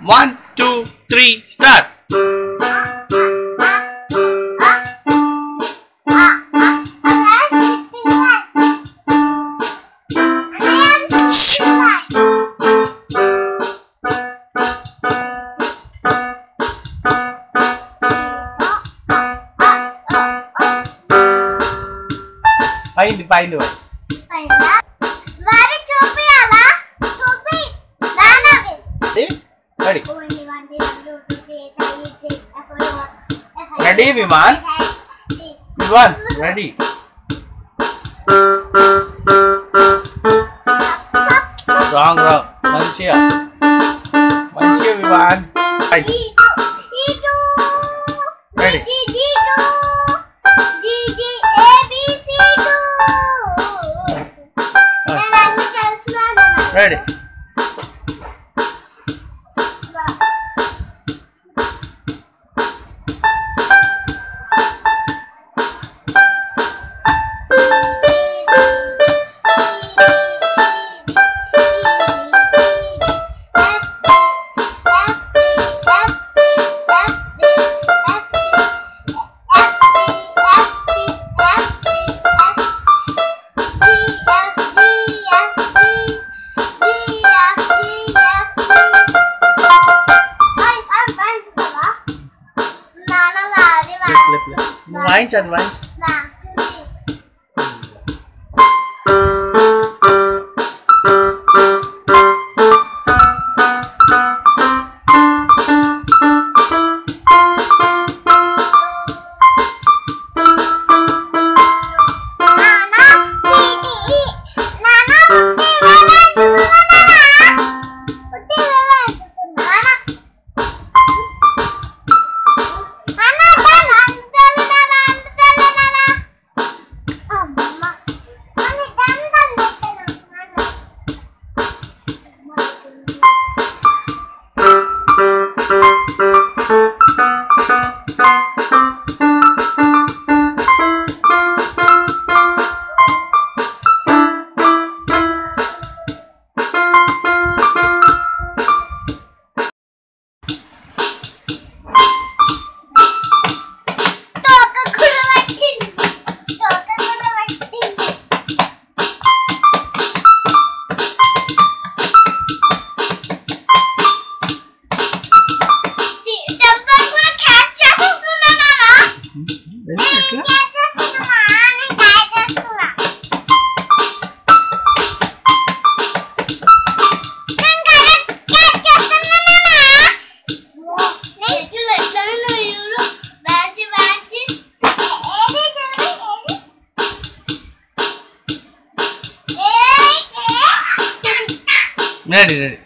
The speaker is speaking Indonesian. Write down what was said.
One, two, three, start. Ayo dipain dulu. Ready, Viman? Viman, ready. Wrong, wrong. Manchia. Manchia, Viman. Ready. Ready. वाइंस एडवांस 哎，你家这是什么？你家这是什么？那个，那什么妈妈？玩具玩具。里？